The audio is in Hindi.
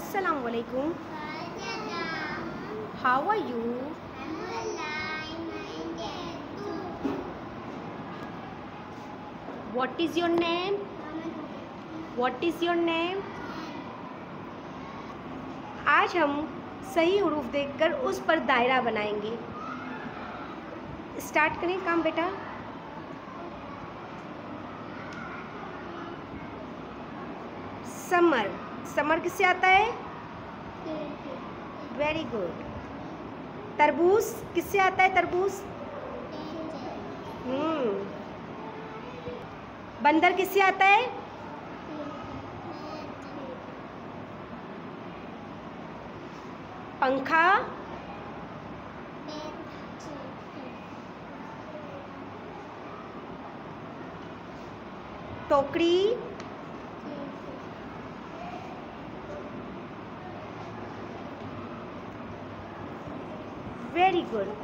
अस्सलाम वालेकुम how are you what is your name what is your name आज हम सही हरूफ देखकर उस पर दायरा बनाएँगे। स्टार्ट करें काम बेटा। समर समर किससे आता है? वेरी गुड तरबूज किससे आता है तरबूज? हम्म. बंदर किससे आता है? पंखा? टोकरी? Very good